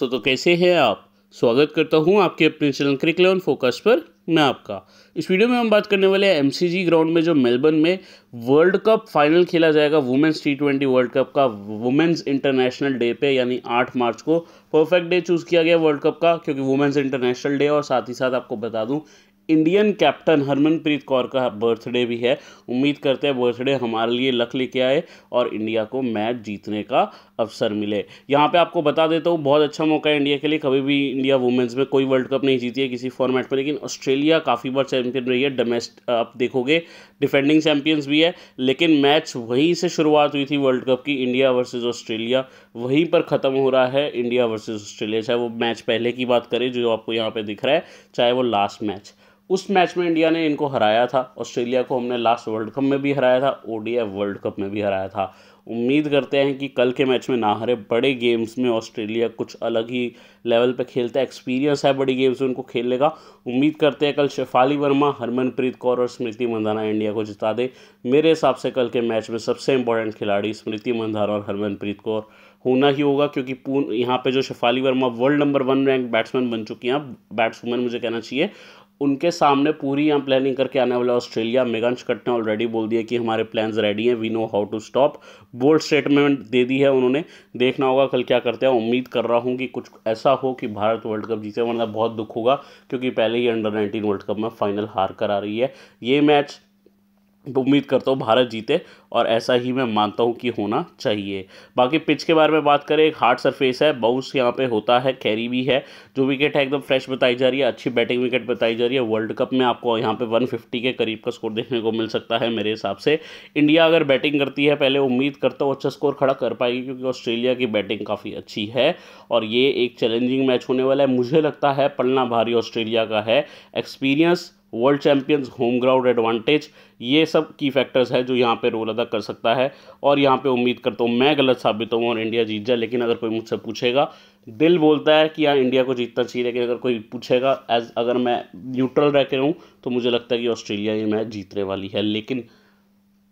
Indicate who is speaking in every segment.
Speaker 1: दोस्तों तो कैसे हैं आप? स्वागत करता हूँ आपके अपने चैनल क्रिकले ऑन फोकस पर, मैं आपका। इस वीडियो में हम बात करने वाले हैं एमसीजी ग्राउंड में जो मेलबर्न में वर्ल्ड कप फाइनल खेला जाएगा women's T twenty world cup का वुमेंस इंटरनेशनल डे पे, यानी आठ मार्च को। परफेक्ट डे चूज़ किया गया वर्ल्ड कप का, क्योंकि वुमेंस इंटरनेशनल डे और साथ ही साथ आपको बता दूँ इंडियन कैप्टन हरमनप्रीत कौर का बर्थडे भी है। उम्मीद करते हैं बर्थडे हमारे लिए लक लेके आए और इंडिया को मैच जीतने का अवसर मिले। यहाँ पे आपको बता देता हूँ, बहुत अच्छा मौका है इंडिया के लिए। कभी भी इंडिया वुमेंस में कोई वर्ल्ड कप नहीं जीती है किसी फॉर्मेट में लेकिन ऑस्ट्रेलिया काफ़ी बार चैंपियन रही है। डोमेस्ट आप देखोगे डिफेंडिंग चैंपियंस भी है, लेकिन मैच वहीं से शुरुआत हुई थी वर्ल्ड कप की। इंडिया वर्सेज ऑस्ट्रेलिया वहीं पर ख़त्म हो रहा है। इंडिया वर्सेज ऑस्ट्रेलिया चाहे वो मैच पहले की बात करें, जो आपको यहाँ पर दिख रहा है, चाहे वो लास्ट मैच उस मैच में इंडिया ने इनको हराया था, ऑस्ट्रेलिया को हमने लास्ट वर्ल्ड कप में भी हराया था ओडीआई वर्ल्ड कप में भी हराया था। उम्मीद करते हैं कि कल के मैच में ना हरे बड़े गेम्स में ऑस्ट्रेलिया कुछ अलग ही लेवल पे खेलता है एक्सपीरियंस है बड़ी गेम्स में उनको खेलने का। उम्मीद करते हैं कल शेफाली वर्मा, हरमनप्रीत कौर और स्मृति मंदाना इंडिया को जिता दे। मेरे हिसाब से कल के मैच में सबसे इंपॉर्टेंट खिलाड़ी स्मृति मंदाना और हरमनप्रीत कौर होना ही होगा, क्योंकि यहाँ पे जो Shafali Verma world number one rank batsman बन चुकी हैं बैट्समैन मुझे कहना चाहिए। उनके सामने पूरी यहाँ प्लानिंग करके आने वाला ऑस्ट्रेलिया। मेगन कट ने ऑलरेडी बोल दिया कि हमारे प्लान्स रेडी हैं। We know how to stop bold statement दे दी है उन्होंने। देखना होगा कल क्या करते हैं। उम्मीद कर रहा हूँ कि कुछ ऐसा हो कि भारत वर्ल्ड कप जीते, वरना बहुत दुख होगा, क्योंकि पहले ही अंडर नाइनटीन वर्ल्ड कप में फाइनल हार कर आ रही है। ये मैच उम्मीद करता हूँ भारत जीते और ऐसा ही मैं मानता हूँ कि होना चाहिए। बाकी पिच के बारे में बात करें, एक हार्ड सरफेस है बाउंस यहाँ पे होता है कैरी भी है। जो विकेट है एकदम फ्रेश बताई जा रही है, अच्छी बैटिंग विकेट बताई जा रही है। वर्ल्ड कप में आपको यहाँ पे 150 के करीब का स्कोर देखने को मिल सकता है मेरे हिसाब से। इंडिया अगर बैटिंग करती है, पहले उम्मीद करता हूँ अच्छा स्कोर खड़ा कर पाएगी क्योंकि ऑस्ट्रेलिया की बैटिंग काफ़ी अच्छी है और ये एक चैलेंजिंग मैच होने वाला है। मुझे लगता है पलना भारी ऑस्ट्रेलिया का है। Experience world champions home ground advantage ये सब की फैक्टर्स है जो यहाँ पे रोल अदा कर सकता है। और यहाँ पे उम्मीद करता हूँ, मैं गलत साबित हूँ और इंडिया जीत जाए, लेकिन अगर कोई मुझसे पूछेगा, दिल बोलता है कि यहाँ इंडिया को जीतना चाहिए, लेकिन अगर कोई पूछेगा एज अगर मैं न्यूट्रल रह के रहूँ तो मुझे लगता है कि ऑस्ट्रेलिया ये मैच जीतने वाली है। लेकिन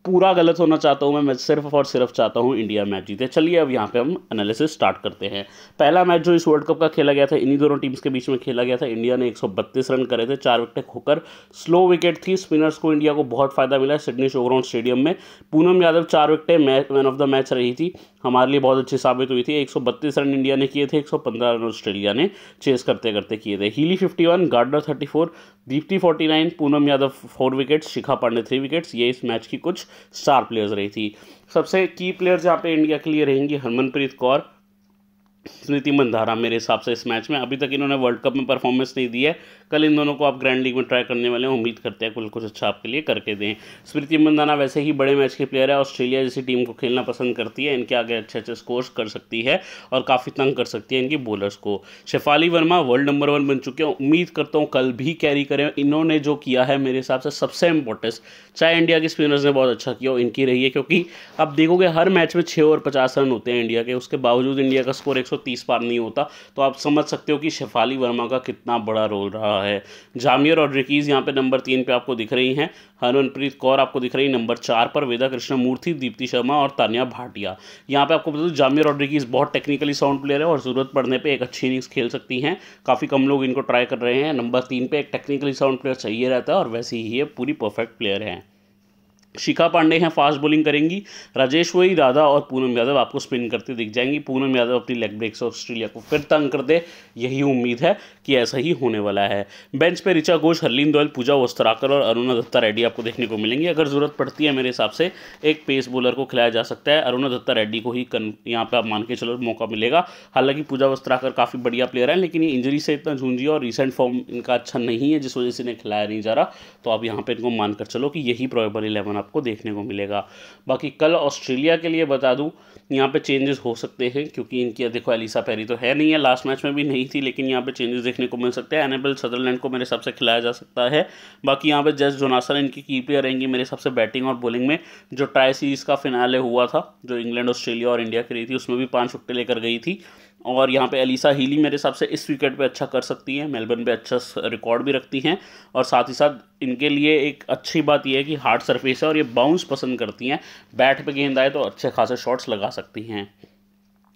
Speaker 1: पूरा गलत होना चाहता हूँ, मैं मैं सिर्फ़ और सिर्फ़ चाहता हूँ इंडिया मैच जीते। चलिए, अब यहाँ पे हम एनालिसिस स्टार्ट करते हैं। पहला मैच जो इस वर्ल्ड कप का खेला गया था, इन्हीं दोनों टीम्स के बीच में खेला गया था। इंडिया ने 132 रन करे थे, चार विकेट खोकर स्लो विकेट थी स्पिनर्स को इंडिया को बहुत फ़ायदा मिला। सिडनी शोग्राउंड स्टेडियम में पूनम यादव चार विकेटें मैन ऑफ़ द मैच रही थी। हमारे लिए बहुत अच्छी साबित हुई थी। 132 रन इंडिया ने किए थे 115 रन ऑस्ट्रेलिया ने चेस करते करते किए थे। Healy 51 Gardner 34 Deepti 49 Poonam Yadav four wickets Shikha Pandey three wickets ये इस मैच की कुछ स्टार प्लेयर्स रही थी। सबसे की प्लेयर्स यहाँ पे इंडिया के लिए रहेंगी हरमनप्रीत कौर स्मृति मंधारा मेरे हिसाब से इस मैच में। अभी तक इन्होंने वर्ल्ड कप में परफॉर्मेंस नहीं दी है। कल इन दोनों को आप ग्रैंड लीग में ट्राई करने वाले हैं। उम्मीद करते हैं कुल कुछ अच्छा आपके लिए करके दें। स्मृति मंदाना वैसे ही बड़े मैच के प्लेयर है। ऑस्ट्रेलिया जैसी टीम को खेलना पसंद करती है। इनके आगे अच्छे अच्छे स्कोर्स कर सकती है और काफ़ी तंग कर सकती है इनकी बॉलर्स को। Shafali Verma world number one बन चुके हैं। उम्मीद करता हूँ कल भी कैरी करें। इन्होंने जो किया है मेरे हिसाब से सबसे इंपॉर्टेंट चाहे इंडिया के स्पिनर्स ने बहुत अच्छा किया हो, इनकी रही है। क्योंकि आप देखोगे हर मैच में छः और पचास रन होते हैं इंडिया के। उसके बावजूद इंडिया का स्कोर एक पार नहीं होता तो आप समझ सकते हो कि शेफाली वर्मा का कितना बड़ा रोल रहा है। जामियर और रिकीज़ यहाँ पे नंबर तीन पे आपको दिख रही हैं, हरमनप्रीत कौर आपको दिख रही है नंबर चार पर वेदा कृष्ण मूर्ति दीप्ति शर्मा और तानिया भाटिया। यहाँ पे आपको बता दूँ जामियर रॉड्रिगीज बहुत टेक्निकली साउंड प्लेयर है और ज़रूरत पड़ने पे एक अच्छी इनिंग्स खेल सकती हैं। काफ़ी कम लोग इनको ट्राई कर रहे हैं, नंबर तीन पे एक टेक्निकली साउंड प्लेयर चाहिए रहता है और वैसे ही ये पूरी परफेक्ट प्लेयर हैं। शिखा पांडे हैं फास्ट बॉलिंग करेंगी। राजेश वही, राधा और पूनम यादव आपको स्पिन करते दिख जाएँगी। पूनम यादव अपनी लेग ब्रेक से ऑस्ट्रेलिया को फिर तंग कर दे, यही उम्मीद है कि ऐसा ही होने वाला है। बेंच पे ऋचा घोष हरलीन दोयल, पूजा वस्त्राकर और अरुणा दत्ता रेड्डी आपको देखने को मिलेंगी। अगर ज़रूरत पड़ती है मेरे हिसाब से, एक पेस बॉलर को खिलाया जा सकता है। अरुणा दत्ता रेड्डी को ही कन, यहाँ पर आप मान के चलो, मौका मिलेगा। हालाँकि पूजा वस्त्राकर काफ़ी बढ़िया प्लेयर है, लेकिन ये इंजरी से इतना झूंझी और रिसेंट फॉर्म इनका अच्छा नहीं है, जिस वजह से इन्हें खिलाया नहीं जा रहा तो आप यहाँ पर इनको मानकर चलो कि यही प्रोबेबल इलेवन आपको देखने को मिलेगा। बाकी कल ऑस्ट्रेलिया के लिए बता दूँ, यहाँ पे चेंजेस हो सकते हैं, क्योंकि इनकी, देखो, एलिसा पेरी तो है नहीं है लास्ट मैच में भी नहीं थी, लेकिन यहाँ पे चेंजेस देखने को मिल सकते हैं। एनेबल सदरलैंड को मेरे हिसाब से खिलाया जा सकता है। बाकी यहाँ पे जस जोनासन इनकी की प्लेयर रहेंगी मेरे हिसाब से बैटिंग और बॉलिंग में। जो ट्राई सीरीज़ का फिनाले हुआ था, जो इंग्लैंड ऑस्ट्रेलिया और इंडिया की रही थी, उसमें भी पाँच विकटें लेकर गई थी। और यहाँ पे अलीसा हीली मेरे हिसाब से इस विकेट पे अच्छा कर सकती हैं मेलबर्न पे अच्छा रिकॉर्ड भी रखती हैं और साथ ही साथ इनके लिए एक अच्छी बात यह है कि हार्ड सरफेस है और ये बाउंस पसंद करती हैं। बैट पे गेंद आए तो अच्छे खासे शॉट्स लगा सकती हैं।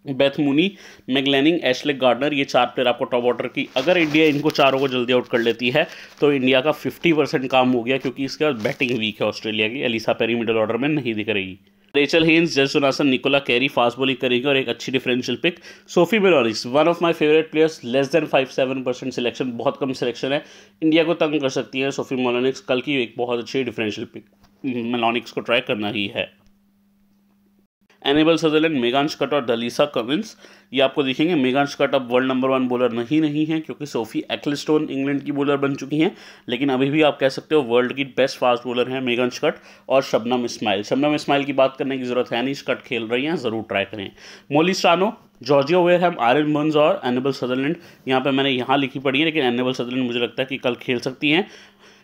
Speaker 1: बेथ मुनी मैगलैनिंग एशलेक गार्डनर ये चार प्लेयर आपको टॉप ऑर्डर की अगर इंडिया इनको चारों को जल्दी आउट कर लेती है तो इंडिया का 50 परसेंट काम हो गया क्योंकि इसके बाद बैटिंग वीक है ऑस्ट्रेलिया की। एलिसा पेरी मिडल ऑर्डर में नहीं दिख रही। Rachael Haynes Jess Jonassen Nicola Carey fast bowling करेंगे और एक अच्छी differential pick Sophie Molineux one of my favourite players less than five seven percent selection बहुत कम सिलेक्शन है। इंडिया को तंग कर सकती है सोफी मेलोनिक्स कल की एक बहुत अच्छी डिफरेंशियल पिक मेलोनिक्स को ट्राई करना ही है। एनेबल सजरलैंड, मेगांश कट और दलीसा कविंस। ये आपको देखेंगे, मेगांश कट अब वर्ल्ड नंबर वन बॉलर नहीं नहीं है, क्योंकि सोफी एक्लिस्टोन इंग्लैंड की बॉलर बन चुकी हैं। लेकिन अभी भी आप कह सकते हो वर्ल्ड की बेस्ट फास्ट बॉलर हैं मेगांश कट और शबनम इस्माइल। शबनम इस्माइल की बात करने की ज़रूरत है नहीं, इस कट खेल रही हैं, ज़रूर ट्राई करें। Molly Strano Georgia Wareham Erin Burns और एनेबल सदरलैंड। यहाँ पे मैंने यहाँ लिखी पड़ी है, लेकिन एनेबल सदरलैंड मुझे लगता है कि कल खेल सकती हैं।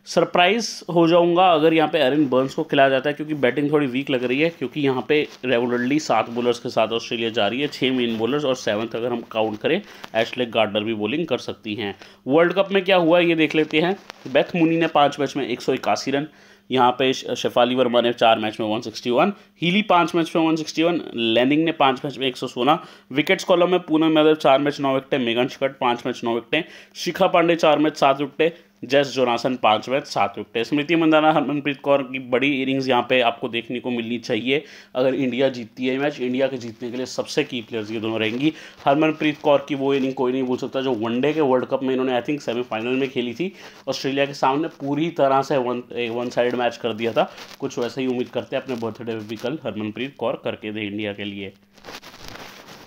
Speaker 1: सरप्राइज़ हो जाऊँगा अगर यहाँ पे एरिन बर्न्स को खिलाया जाता है, क्योंकि बैटिंग थोड़ी वीक लग रही है, क्योंकि यहाँ पे रेगुलरली सात बॉलर्स के साथ ऑस्ट्रेलिया जा रही है छः मेन बॉलर्स और सेवन्थ अगर हम काउंट करें, एशलेक गार्डनर भी बॉलिंग कर सकती हैं। वर्ल्ड कप में क्या हुआ, ये देख लेते हैं। बेथ मुनी ने पाँच मैच में एक सौ इक्यासी रन यहाँ पे शेफाली वर्मा ने चार मैच में 161 हीली पाँच मैच में 161 लैनिंग ने पाँच मैच में 116 विकेट्स कॉलम में पूनम यादव चार मैच नौ विकटें मेघन शिकट पाँच मैच नौ विकटें, शिखा पांडे चार मैच सात विकटें जस जोनासन पाँच मैच सात विकटें स्मृति मंदाना, हरमनप्रीत कौर की बड़ी इनिंग्स यहाँ पे आपको देखने को मिलनी चाहिए। अगर इंडिया जीतती है मैच इंडिया के जीतने के लिए सबसे की प्लेयर्स ये दोनों रहेंगी। हरमनप्रीत कौर की वो इनिंग कोई नहीं बोल सकता, जो वनडे के वर्ल्ड कप में इन्होंने आई थिंक सेमीफाइनल में खेली थी। ऑस्ट्रेलिया के सामने पूरी तरह से वन वन साइड मैच कर दिया था। कुछ वैसे ही उम्मीद करते हैं, अपने बर्थडे पर भी कल हरमनप्रीत कौर करके दे इंडिया के लिए।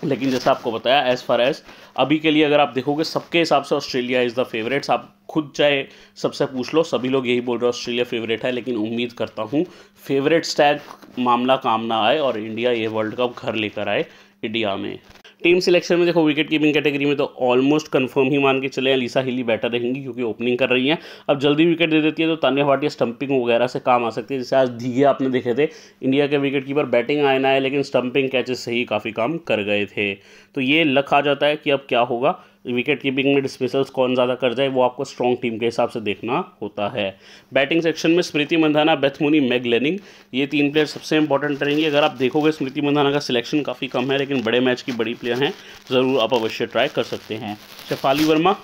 Speaker 1: लेकिन जैसा आपको बताया एज़ फार एज़ अभी के लिए अगर आप देखोगे, सबके हिसाब से ऑस्ट्रेलिया इज़ द फेवरेट्स आप खुद चाहे सबसे पूछ लो, सभी लोग यही बोल रहे हैं ऑस्ट्रेलिया फेवरेट है, लेकिन उम्मीद करता हूँ फेवरेट टैग मामला काम ना आए और इंडिया ये वर्ल्ड कप घर लेकर आए इंडिया में। टीम सिलेक्शन में देखो विकेट कीपिंग कैटेगरी में तो ऑलमोस्ट कंफर्म ही मान के चले लीसा हिली बैटर रहेंगी क्योंकि ओपनिंग कर रही हैं। अब जल्दी विकेट दे देती है तो तानिया भाटिया स्टंपिंग वगैरह से काम आ सकती है, जैसे आज धीगे आपने देखे थे। इंडिया के विकेट कीपर बैटिंग आए ना है लेकिन स्टंपिंग कैचेस से ही काफ़ी काम कर गए थे। तो ये लक आ जाता है कि अब क्या होगा। विकेट कीपिंग में डिस्मिसल्स कौन ज़्यादा कर जाए, वो आपको स्ट्रॉन्ग टीम के हिसाब से देखना होता है। बैटिंग सेक्शन में Smriti Mandhana Beth Mooney Meg Lanning ये तीन प्लेयर सबसे इंपॉर्टेंट रहेंगे। अगर आप देखोगे स्मृति मंधाना का सिलेक्शन काफ़ी कम है, लेकिन बड़े मैच की बड़ी प्लेयर हैं, ज़रूर आप अवश्य ट्राई कर सकते हैं। Shafali Verma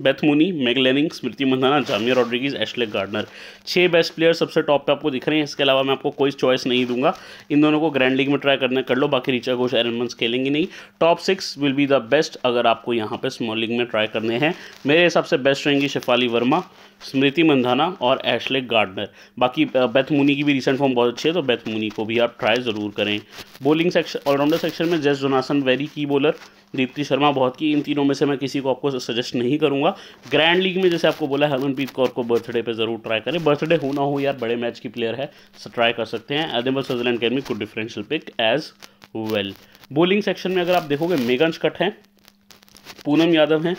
Speaker 1: Beth Mooney Meg Lanning Smriti Mandhana Jemimah Rodrigues Ashleigh Gardner छः बेस्ट प्लेयर सबसे टॉप पे आपको दिख रहे हैं। इसके अलावा मैं आपको कोई चॉइस नहीं दूँगा। इन दोनों को ग्रैंड लीग में ट्राई करने कर लो। बाकी रिचा घोष एरन खेलेंगे नहीं। Top six will be the best अगर आपको यहाँ पर स्मॉल लीग में ट्राई करने हैं। मेरे हिसाब से बेस्ट रहेंगी शेफाली वर्मा स्मृति मंधाना और एशले गार्डनर बाकी बेथ मुनी की भी रिसेंट फॉर्म बहुत अच्छी है तो बेथ मुनी को भी आप ट्राई ज़रूर करें। बॉलिंग सेक्शन ऑलराउंडर सेक्शन में जस जोनासन वेरी की बॉलर दीप्ति शर्मा बहुत की इन तीनों में से मैं किसी को आपको सजेस्ट नहीं करूँगा। ग्रैंड लीग में जैसे आपको बोला, हरमनप्रीत कौर को बर्थडे पर ज़रूर ट्राई करें। बर्थडे हो ना हो यार, बड़े मैच की प्लेयर है ट्राई कर सकते हैं। Annabel Sutherland can could differential pick as well bowling section में अगर आप देखोगे मेगन कट हैं। पूनम यादव हैं,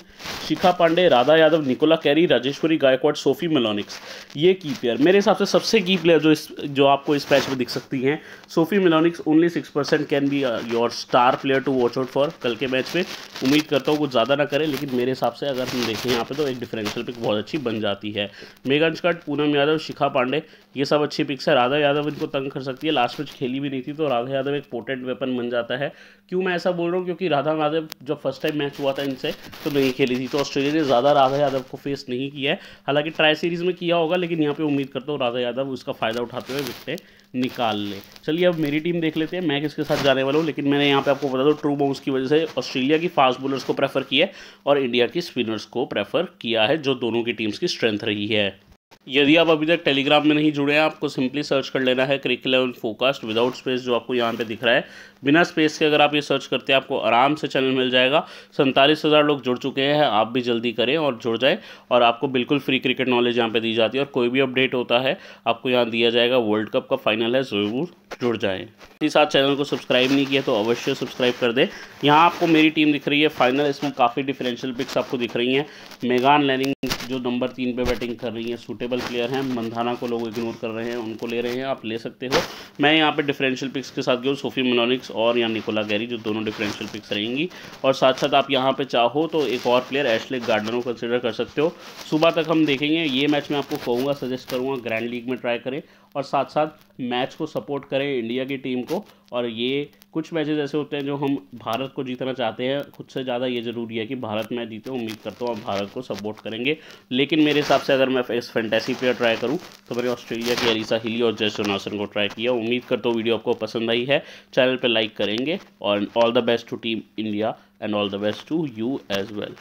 Speaker 1: Shikha Pandey, Radha Yadav, Nicola Carey, Rajeshwari Gayakwad, Sophie Molineux. ये की प्लेयर मेरे हिसाब से सबसे की प्लेयर जो इस, जो आपको इस मैच में दिख सकती हैं, Sophie Molineux only six percent can be your star player to watch out for कल के मैच में। उम्मीद करता हूँ कुछ ज़्यादा ना करें, लेकिन मेरे हिसाब से अगर हम देखें यहाँ पे तो एक डिफरेंशियल पिक बहुत अच्छी बन जाती है। मेघन स्कट पूनम यादव, शिखा पांडे, ये सब अच्छी पिक्स है। राधा यादव इनको तंग कर सकती है। लास्ट मैच खेली भी नहीं थी तो राधा यादव एक पोटेंट वेपन बन जाता है। क्यों मैं ऐसा बोल रहा हूँ? क्योंकि राधा यादव जब फ़र्स्ट टाइम मैच हुआ था इनसे तो नहीं खेली थी। तो ऑस्ट्रेलिया ने ज़्यादा राधा यादव को फेस नहीं किया है। हालाँकि ट्राई सीरीज़ में किया होगा, लेकिन यहाँ पे उम्मीद करता हूँ राधा यादव उसका फ़ायदा उठाते हुए विकटें निकाल ले। चलिए, अब मेरी टीम देख लेते हैं। मैं किसके साथ जाने वाला हूँ, लेकिन मैंने यहाँ पे आपको बता दो ट्रू बाउंस की वजह से ऑस्ट्रेलिया की फास्ट बॉलर्स को प्रेफर किया है और इंडिया की स्पिनर्स को प्रेफर किया है, जो दोनों की टीम्स की स्ट्रेंथ रही है। यदि आप अभी तक टेलीग्राम में नहीं जुड़े हैं, आपको सिंपली सर्च कर लेना है crick level forecast without space, जो आपको यहाँ पे दिख रहा है। बिना स्पेस के अगर आप ये सर्च करते हैं, आपको आराम से चैनल मिल जाएगा। सैंतालीस हज़ार लोग जुड़ चुके हैं, आप भी जल्दी करें और जुड़ जाए और आपको बिल्कुल फ्री क्रिकेट नॉलेज यहाँ पर दी जाती है और कोई भी अपडेट होता है, आपको यहाँ दिया जाएगा। वर्ल्ड कप का फाइनल है, ज़रूर जुड़ जाए। इसी साथ चैनल को सब्सक्राइब नहीं किया तो अवश्य सब्सक्राइब कर दें। यहाँ आपको मेरी टीम दिख रही है, फाइनल, इसमें काफ़ी डिफरेंशियल पिक्स आपको दिख रही हैं। मेगान लैनिंग जो नंबर तीन पे बैटिंग कर रही हैं सूटेबल प्लेयर हैं, मंधाना को लोग इग्नोर कर रहे हैं, उनको ले रहे हैं, आप ले सकते हो। मैं यहाँ पे डिफरेंशियल पिक्स के साथ गया सोफी मिनोनिक्स और या निकोला गैरी जो दोनों डिफरेंशियल पिक्स रहेंगी। और साथ साथ आप यहाँ पर चाहो तो एक और प्लेयर एशले गार्डनर को कंसिडर कर सकते हो। सुबह तक हम देखेंगे, ये मैच मैं आपको कहूँगा सजेस्ट करूँगा ग्रैंड लीग में ट्राई करें। और साथ साथ मैच को सपोर्ट करें इंडिया की टीम को। और ये कुछ मैचेस ऐसे होते हैं जो हम भारत को जीतना चाहते हैं। खुद से ज़्यादा ये ज़रूरी है कि भारत मैच जीते, उम्मीद करता हूँ आप भारत को सपोर्ट करेंगे। लेकिन मेरे हिसाब से अगर मैं इस फैंटेसी प्लेयर ट्राई करूँ तो मैंने ऑस्ट्रेलिया की अलीसा हिली और जस जोनासन को ट्राई किया। उम्मीद करता हूँ वीडियो आपको पसंद आई है। चैनल पर लाइक करेंगे और all the best to team India and all the best to you as well